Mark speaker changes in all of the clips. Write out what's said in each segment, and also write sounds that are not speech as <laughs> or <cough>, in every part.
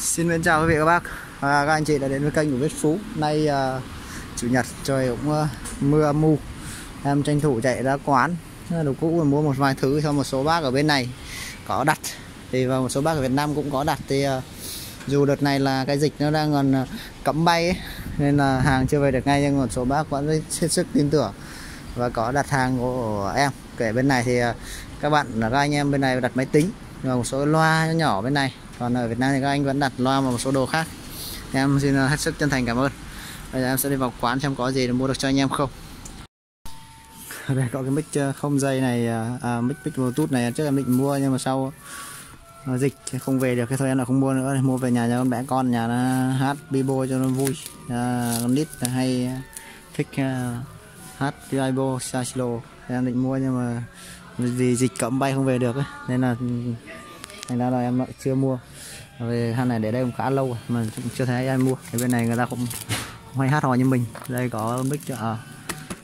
Speaker 1: Xin mến chào quý vị và các bác. Và các anh chị đã đến với kênh của Viết Phú. Nay uh, Chủ nhật trời cũng uh, mưa mù Em tranh thủ chạy ra quán. À, đồ cũ mua một vài thứ cho một số bác ở bên này có đặt. Thì và một số bác ở Việt Nam cũng có đặt. Thì uh, dù đợt này là cái dịch nó đang còn cấm bay ấy, nên là hàng chưa về được ngay nhưng một số bác vẫn hết sức tin tưởng và có đặt hàng của em. Kể bên này thì các bạn là các anh em bên này đặt máy tính và một số loa nhỏ bên này còn ở Việt Nam thì các anh vẫn đặt loa và một số đồ khác. Em xin hết sức chân thành cảm ơn. Bây giờ em sẽ đi vào quán xem có gì để mua được cho anh em không. Đây có cái mic ờ, không dây này ờ, à, mic mic bluetooth này trước em định mua nhưng mà sau ờ, dịch không về được cái thôi em là không mua nữa. Mua về nhà cho con bé con nhà nó hát bibo cho nó vui. À, con nít hay thích uh, hát bibo sashilo em định mua nhưng mà vì dịch cấm bay không về được ấy, nên là thành ra là em lại chưa mua. Về hàng này để đây cũng khá lâu rồi mà chưa thấy ai mua. Cái bên này người ta cũng không hay hát hò như mình. Đây có mic cho à,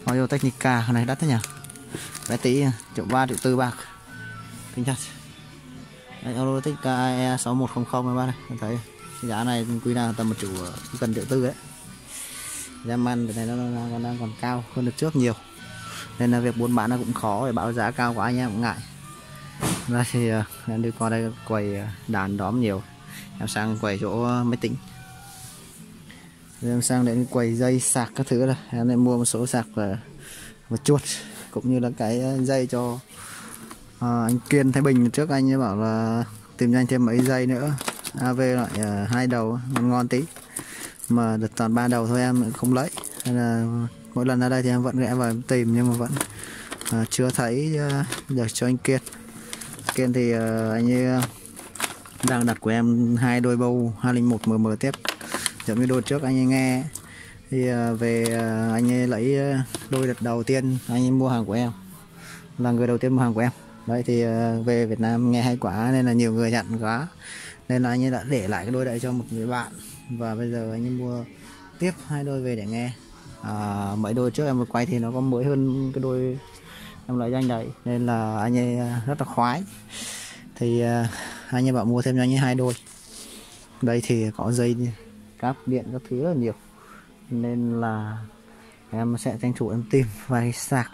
Speaker 1: Audio Technica này đắt thế nhỉ? Bé tí triệu ba triệu tư bạc. Kinh thật đây, Audio Technica e 6100 các bạn này thấy giá này quy ra tầm một triệu gần triệu tư đấy. Giá man này nó, nó, nó đang còn cao hơn được trước nhiều. Nên là việc buôn bán nó cũng khó để báo giá cao quá anh em cũng ngại đây thì uh, em đi qua đây quầy ờ, đàn đóm nhiều. Em sang quầy chỗ máy tính. Rồi em sang đến quầy dây sạc các thứ rồi. Em lại mua một số sạc và, và chuột cũng như là cái ờ, dây cho uh, anh Kiên Thái Bình. Trước anh ấy bảo là tìm nhanh thêm mấy dây nữa. AV lại uh, hai đầu ngon ngon tí. Mà được toàn ba đầu thôi em không lấy. Nên là mỗi lần ra đây thì em vẫn ghé vào em tìm nhưng mà vẫn uh, chưa thấy uh, được cho anh Kiên. Kiên thì uh, anh ờ, đang đặt của em hai đôi bầu 201 mm tiếp giống như đôi trước anh ấy nghe. Thì uh, về uh, anh ấy lấy đôi đợt đầu tiên anh ấy mua hàng của em. Là người đầu tiên mua hàng của em. Đấy thì uh, về Việt Nam nghe hay quá nên là nhiều người nhận quá. Nên là anh ấy đã để lại cái đôi đấy cho một người bạn. Và bây giờ anh ấy mua tiếp hai đôi về để nghe. À, mấy đôi trước em vừa quay thì nó có mới hơn cái đôi em lấy cho anh đấy nên là anh ấy à, rất là khoái. Thì à, anh ấy bảo mua thêm cho anh ấy hai đôi. Đây thì có dây cáp điện các thứ rất là nhiều. Nên là em sẽ tranh thủ em tìm vài sạc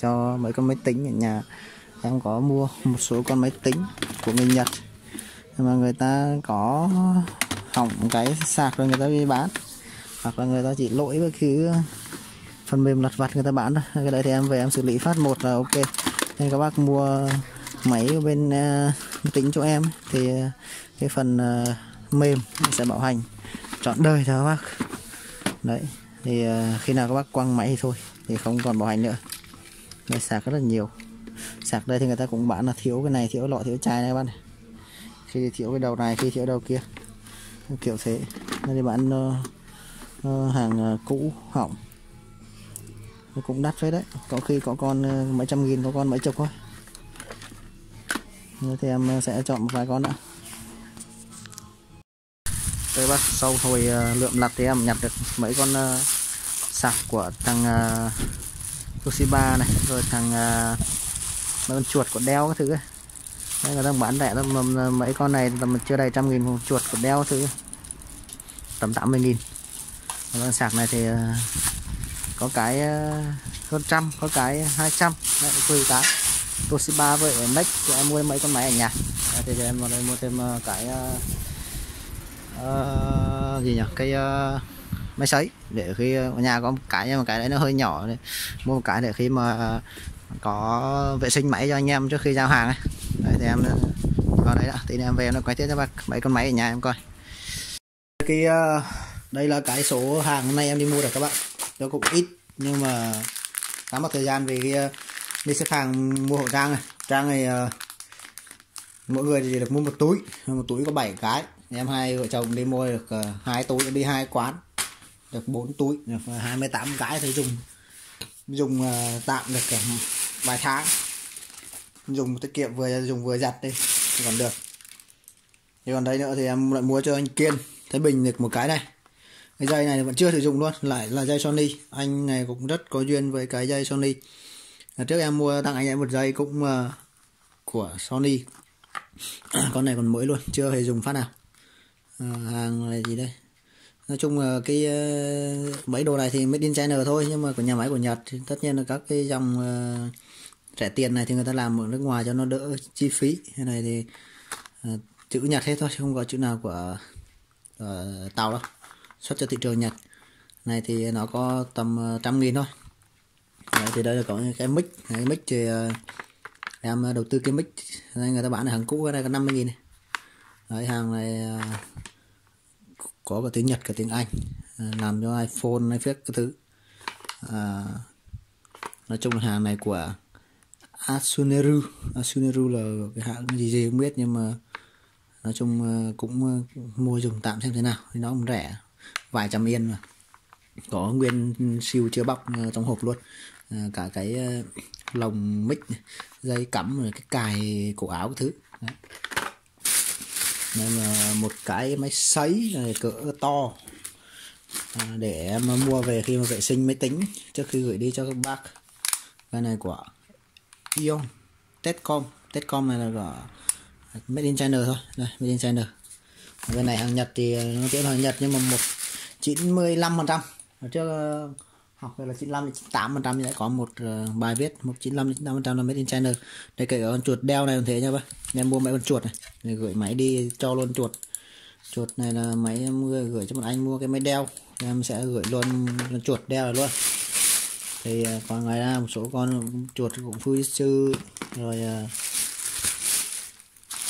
Speaker 1: cho mấy con máy tính ở nhà. Em có mua một số con máy tính của người Nhật. Mà người ta có hỏng cái sạc rồi người ta đi bán. Hoặc là người ta chỉ lỗi với cái phần mềm lặt vặt người ta bán thôi. Cái đấy thì em về em xử lý phát một là ok. Nên các bác mua máy bên uh, tính cho em. Thì uh, cái phần uh, mềm sẽ bảo hành trọn đời cho các bác. Đấy thì uh, khi nào các bác quăng máy thì thôi thì không còn bảo hành nữa. Đây sạc rất là nhiều. Sạc đây thì người ta cũng bán là thiếu cái này thiếu lọ thiếu chai này các bạn này. Khi thiếu cái đầu này khi thiếu đầu kia. Kiểu thế. Nên thì bán uh, uh, hàng uh, cũ hỏng cũng đắt phết đấy. Có khi có con ờ, mấy trăm nghìn, có con mấy chục thôi. Thì em ờ, sẽ chọn một vài con nữa đây bác, sau hồi ờ, lượm lặt thì em nhặt được mấy con sạc của thằng Toshiba này, rồi thằng mấy con chuột của đeo các thứ ấy. đây người đang bán rẻ lắm mấy con này tầm chưa đầy trăm nghìn, chuột của đeo thứ. Tầm 80 nghìn. Con sạc này thì có cái ờ, hơn trăm có cái 200 đấy tùy cái Toshiba với Nex cho em mua mấy con máy ở nhà. Đấy, thì em vào đây mua thêm ờ, cái uh, gì nhỉ? Cái uh, máy sấy để khi ở nhà có một cái nhưng mà cái đấy nó hơi nhỏ. Đấy. mua một cái để khi mà có vệ sinh máy cho anh em trước khi giao hàng ấy. Đấy thì em vào đấy đã. Thì em về em quay tiếp cho bác. Mấy con máy ở nhà em coi. Cái uh, đây là cái số hàng hôm nay em đi mua được các bạn nó cũng ít, nhưng mà nắm mất thời gian về cái ờ, đi xếp hàng mua khẩu trang này. Trang này ờ, mỗi người thì được mua một túi một túi có 7 cái. Em hai vợ chồng đi mua được ờ, hai túi đi hai quán, được 4 túi, được 28 cái thì dùng dùng tạm được vài tháng. Dùng tiết kiệm vừa, dùng vừa giặt đi còn được. Thì còn đây nữa thì em lại mua cho anh Kiên Thái Bình được một cái này cái dây này vẫn chưa sử dụng luôn lại là dây Sony. Anh này cũng rất có duyên với cái dây Sony. Là trước em mua tặng anh em một dây cũng uh, của Sony. <coughs> Con này còn mới luôn chưa hề dùng phát nào. À, hàng này gì đây? Nói chung là cái uh, mấy đồ này thì made in China thôi nhưng mà của nhà máy của Nhật thì tất nhiên là các cái dòng uh, rẻ tiền này thì người ta làm ở nước ngoài cho nó đỡ chi phí. Cái này thì uh, chữ Nhật hết thôi không có chữ nào của uh, tàu đâu xuất cho thị trường Nhật. Này thì nó có tầm ờ, trăm nghìn thôi. Đấy, thì đây là có cái mic. Cái mic thì ờ, em đầu tư cái mic. Đây người ta bán ở hàng cũ cái này có 50 nghìn này. Đấy, hàng này ờ, có cả tiếng Nhật cả tiếng Anh. Làm cho iPhone iPad cái thứ. À, nói chung là hàng này của Asuneru. Asuneru là cái hãng gì gì không biết nhưng mà nói chung cũng mua dùng tạm xem thế nào. Thì nó cũng rẻ vài trăm yên mà. Có nguyên siêu chưa bóc ờ, trong hộp luôn. À, cả cái ờ, lồng mic dây cắm rồi cái cài cổ áo cái thứ. Đấy. Nên là một cái máy sấy cỡ to. À, để em mua về khi mà vệ sinh máy tính trước khi gửi đi cho các bác. Cái này của Ion Tedcom. Tedcom này là của made in China thôi. Đây made in China. Cái này hàng Nhật thì nó tiếng hàng Nhật nhưng mà một 95 phần trăm. Trước ờ, học là 95 đến 98 phần trăm có một uh, bài viết một 95 đến 98 phần trăm là made in China. Đây kể cả con chuột đeo này cũng thế nha bác. Em mua mấy con chuột này để gửi máy đi cho luôn chuột. Chuột này là máy em gửi, gửi cho một anh mua cái máy đeo. Em sẽ gửi luôn chuột đeo này luôn. Thì uh, còn ngoài ra một số con chuột cũng phu sư rồi uh,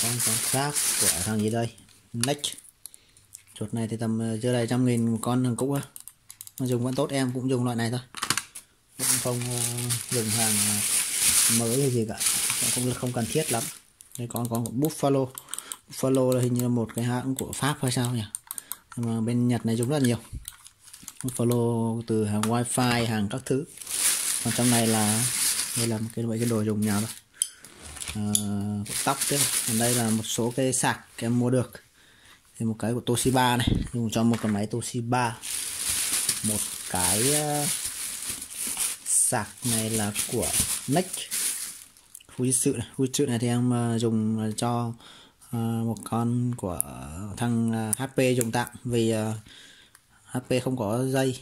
Speaker 1: con con khác của thằng gì đây? Next chuột này thì tầm ờ, chưa đầy trăm nghìn một con thằng cũ á. Mà dùng vẫn tốt em cũng dùng loại này thôi. Cũng không ờ, dùng hàng ờ, mới hay gì cả. Không không cần thiết lắm. Đây còn có Buffalo. Buffalo là hình như là một cái hãng của Pháp hay sao nhỉ? Nhưng mà bên Nhật này dùng rất là nhiều. Buffalo từ hàng wifi hàng các thứ. Còn trong này là đây là một cái mấy cái đồ dùng nhà thôi. À, tóc tiếp còn đây là một số cái sạc em mua được thêm một cái của Toshiba này. Dùng cho một cái máy Toshiba. Một cái ờ, sạc này là của Next Fujitsu này. Fujitsu này thì em ờ, dùng cho ờ, một con của thằng HP dùng tạm. Vì HP không có dây.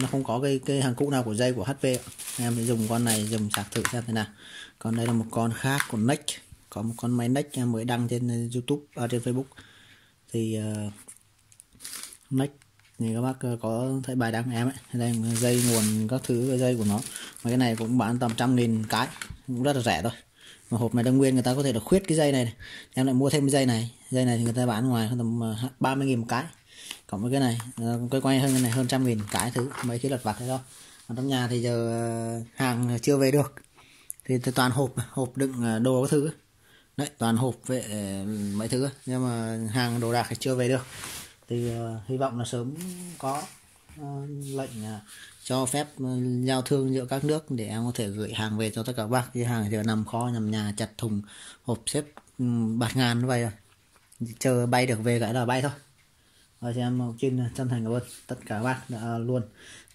Speaker 1: Nó không có cái cái hàng cũ nào của dây của HP em sẽ dùng con này, dùng sạc thử xem thế nào. Còn đây là một con khác của Nick có một con máy nách em mới đăng trên YouTube ở trên Facebook. Thì ờ, uh, Next thì các bác ờ, có thấy bài đăng em ấy. Đây dây nguồn các thứ dây của nó. Mà cái này cũng bán tầm trăm nghìn cái cũng rất là rẻ thôi. Mà hộp này đang nguyên người ta có thể là khuyết cái dây này, này. em lại mua thêm cái dây này. Dây này thì người ta bán ngoài tầm 30 ờ, nghìn một cái. Cộng với cái này cái quay quay hơn cái này hơn trăm nghìn cái thứ mấy cái lật vặt thế thôi. Còn trong nhà thì giờ hàng chưa về được. Thì toàn hộp hộp đựng đồ các thứ đấy toàn hộp vệ ờ, mấy thứ nhưng mà hàng đồ đạc thì chưa về được. Thì uh, hy vọng là sớm có uh, lệnh uh, cho phép uh, giao thương giữa các nước để em có thể gửi hàng về cho tất cả bác. Cái hàng thì nằm kho nằm nhà chặt thùng hộp xếp um, bạt ngàn như vậy rồi chờ bay được về cái là bay thôi. Và thì em xin chân thành cảm ơn tất cả bác đã luôn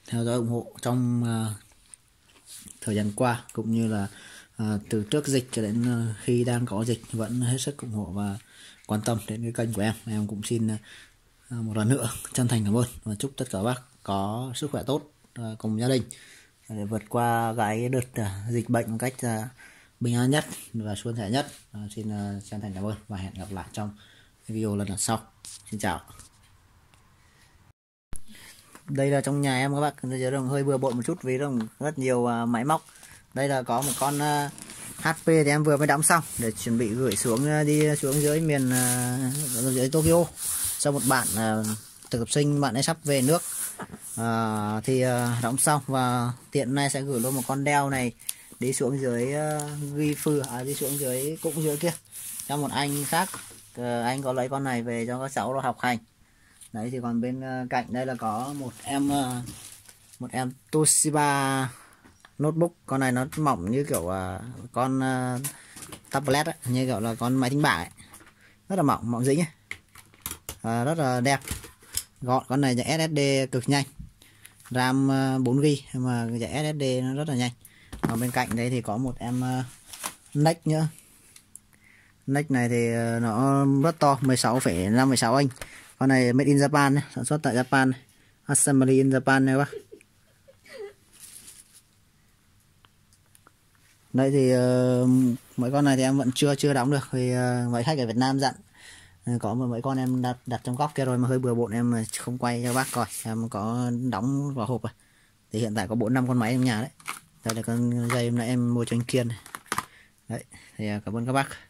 Speaker 1: theo dõi ủng hộ trong uh, thời gian qua cũng như là À, từ trước dịch cho đến ờ, khi đang có dịch vẫn hết sức ủng hộ và quan tâm đến cái kênh của em. Em cũng xin ờ, ờ, một lần nữa <laughs> chân thành cảm ơn và chúc tất cả bác có sức khỏe tốt cùng gia đình để vượt qua cái đợt dịch bệnh một cách bình an nhất và suôn sẻ nhất. Xin chân thành cảm ơn và hẹn gặp lại trong video lần sau. Xin chào. Đây là trong nhà em các bác. Giờ đồng hơi bừa bộn một chút vì đồng rất nhiều máy móc đây là có một con ờ, HP thì em vừa mới đóng xong để chuẩn bị gửi xuống ờ, đi xuống dưới miền ờ, dưới Tokyo. Cho một bạn uh, thực tập sinh bạn ấy sắp về nước. Uh, thì uh, đóng xong và tiện nay sẽ gửi luôn một con đeo này đi xuống dưới uh, ghi phư à, đi xuống dưới cũng dưới kia cho một anh khác. Uh, anh có lấy con này về cho các cháu nó học hành. Đấy thì còn bên uh, cạnh đây là có một em uh, một em Toshiba notebook con này nó mỏng như kiểu uh, con uh, tablet ấy, như kiểu là con máy tính bảng ấy. rất là mỏng mỏng dính ấy à, rất là đẹp. Gọn con này là SSD cực nhanh. RAM à, 4GB mà chạy SSD nó rất là nhanh. Ở bên cạnh đây thì có một em uh, Next nữa. Neck này thì nó rất to 16,5 16 inch. Con này made in Japan sản xuất tại Japan. Assembly in Japan này bác. Đấy thì uh, mấy con này thì em vẫn chưa chưa đóng được vì uh, mấy khách ở Việt Nam dặn. Uh, có một mấy con em đặt đặt trong góc kia rồi mà hơi bừa bộn em không quay cho bác coi. Em có đóng vào hộp rồi. Thì hiện tại có bốn năm con máy trong nhà đấy. Đây là con dây hôm nay em mua cho anh Kiên này. đấy thì uh, cảm ơn các bác.